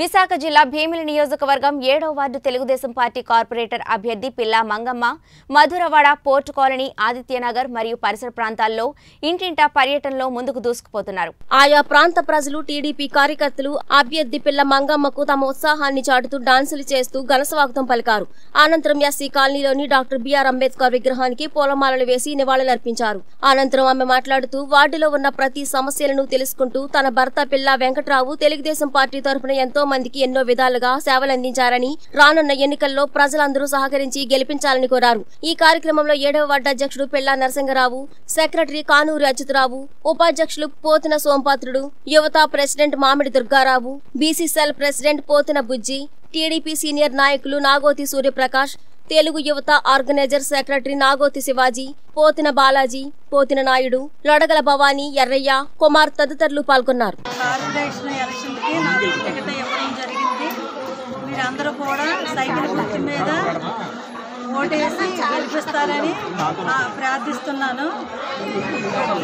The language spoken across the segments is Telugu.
విశాఖ జిల్లా భీమిలి నియోజకవర్గం ఏడో వార్డు తెలుగుదేశం పార్టీ కార్పొరేటర్ అభ్యర్థి పిల్లా మంగమ్మ మధురవాడ పోర్టు కాలనీ ఆదిత్యనగర్ మరియు పరిసర ప్రాంతాల్లో ఇంటింటా పర్యటనలో ముందుకు దూసుకుపోతున్నారు. ఆయా ప్రాంత ప్రజలు టీడీపీ కార్యకర్తలు అభ్యర్థి పిల్ల మంగమ్మకు తమ ఉత్సాహాన్ని చాటుతూ డాన్సులు చేస్తూ ఘనస్వాగతం పలికారు. అనంతరం ఎస్సీ కాలనీలోని డాక్టర్ బిఆర్ అంబేద్కర్ విగ్రహానికి పూలమాలలు వేసి నివాళులర్పించారు. అనంతరం ఆమె మాట్లాడుతూ వార్డులో ఉన్న ప్రతి సమస్యలను తెలుసుకుంటూ తన భర్త పిల్ల వెంకట్రావు తెలుగుదేశం పార్టీ తరఫున ఎంతో మందికి ఎన్నో విధాలుగా సేవలందించారని రానున్న ఎన్నికల్లో ప్రజలందరూ సహకరించి గెలిపించాలని కోరారు. ఈ కార్యక్రమంలో ఏడవ వార్డు అధ్యక్షుడు పెళ్ళా నరసింగరావు సెక్రటరీ కానూరి అచ్యుతరావు ఉపాధ్యక్షులు పోతిన సోంపాత్రుడు యువత president Mamidi Durgarao BCCL president Potina Bujji TDP senior నాయకులు నాగోతి సూర్యప్రకాష్ తెలుగు యువత ఆర్గనైజర్ సెక్రటరీ నాగోతి శివాజీ పోతిన బాలాజీ పోతిన నాయుడు లొడగల భవానీ ఎర్రయ్య కుమార్ తదితరులు పాల్గొన్నారు. కార్పొరేషన్ ఎలక్షన్కి నాకు టికెట్ ఇవ్వడం జరిగింది. మీరందరూ కూడా సైకిల్ గుర్తు మీద ఓటేసి గెలిపిస్తారని ఆ, ప్రార్థిస్తున్నాను.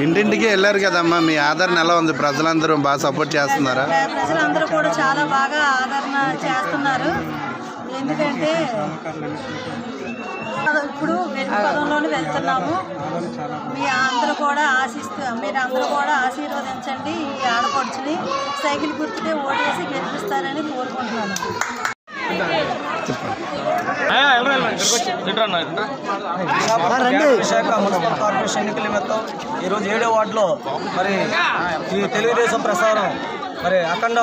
ఇంటింటికి వెళ్ళారు కదమ్మా మీ ఆదరణ ఎలా ఉంది? ప్రజలందరూ బాగా సపోర్ట్ చేస్తున్నారా? ప్ర- ప్రజలందరూ కూడా చాలా బాగా ఆదరణ చేస్తున్నారు. ఎందుకంటే ఇప్పుడు వెళ్ళి పదంలోనే వెళ్తున్నాము. మీ అందరూ కూడా ఆశిస్తూ మీరు అందరూ కూడా ఆశీర్వదించండి ఈ ఆడపడుచుని. సైకిల్ గుర్తుకే ఓటేసి గెలిపిస్తారని కోరుకుంటున్నాను. విశాఖ మున్సిపల్ కార్పొరేషన్ ఎన్నికల నిమిత్తం ఈరోజు ఏడో వార్డులో మరి ఈ తెలుగుదేశం ప్రసారం మరి అఖండ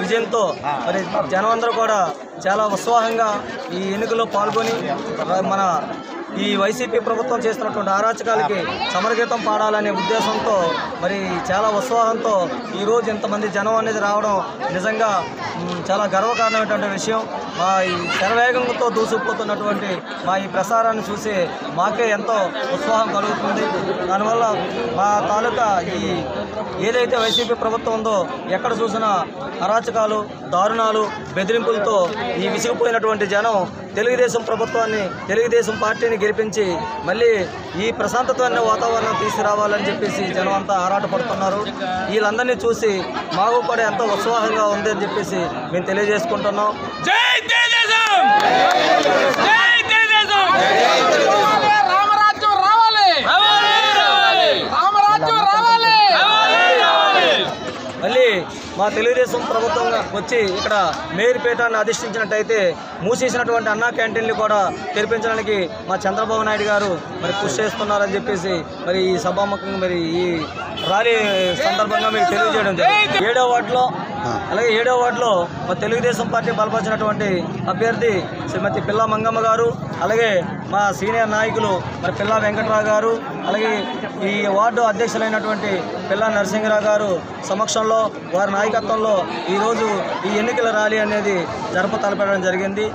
విజయంతో మరి జనం అందరూ కూడా చాలా ఉత్సాహంగా ఈ ఎన్నికల్లో పాల్గొని మన ఈ వైసీపీ ప్రభుత్వం చేస్తున్నటువంటి అరాచకాలకి సమరగీతం పాడాలనే ఉద్దేశంతో మరి చాలా ఉత్సాహంతో ఈరోజు ఇంతమంది జనం అనేది రావడం నిజంగా చాలా గర్వకారణమైనటువంటి విషయం. మా ఈ శరవేగంతో దూసుకుపోతున్నటువంటి మా ఈ ప్రసారాన్ని చూసి మాకే ఎంతో ఉత్సాహం కలుగుతుంది. దానివల్ల మా తాలూకా ఈ ఏదైతే వైసీపీ ప్రభుత్వం ఉందో ఎక్కడ చూసినా అరాచకాలు దారుణాలు బెదిరింపులతో ఈ విసిగిపోయినటువంటి జనం తెలుగుదేశం ప్రభుత్వాన్ని తెలుగుదేశం పార్టీని గెలిపించి మళ్ళీ ఈ ప్రశాంతత్వాన్ని వాతావరణం తీసుకురావాలని చెప్పేసి జనం అంతా ఆరాటపడుతున్నారు. వీళ్ళందరినీ చూసి మాకు కూడా ఎంతో ఉత్సాహంగా ఉంది అని చెప్పేసి మేము తెలియజేసుకుంటున్నాం. మా తెలుగుదేశం ప్రభుత్వం వచ్చి ఇక్కడ మేయర్పేటను అధిష్ఠించినట్టయితే మూసేసినటువంటి అన్నా క్యాంటీన్లు కూడా తెరిపించడానికి మా చంద్రబాబు నాయుడు గారు మరి కృషి చేస్తున్నారని చెప్పేసి మరి ఈ సభాముఖంగా మరి ఈ ర్యాలీ సందర్భంగా మీకు తెలియజేయడం జరిగింది. ఏడో వార్డులో అలాగే ఏడో వార్డులో మా తెలుగుదేశం పార్టీ బలపరిచినటువంటి అభ్యర్థి శ్రీమతి పిల్లా మంగమ్మ గారు అలాగే మా సీనియర్ నాయకులు మరి పిల్లా వెంకటరావు గారు అలాగే ఈ వార్డు అధ్యక్షులైనటువంటి పిల్లా నరసింహరావు గారు సమక్షంలో వారి నాయకత్వంలో ఈరోజు ఈ ఎన్నికల ర్యాలీ అనేది జరప తలపెట్టడం జరిగింది.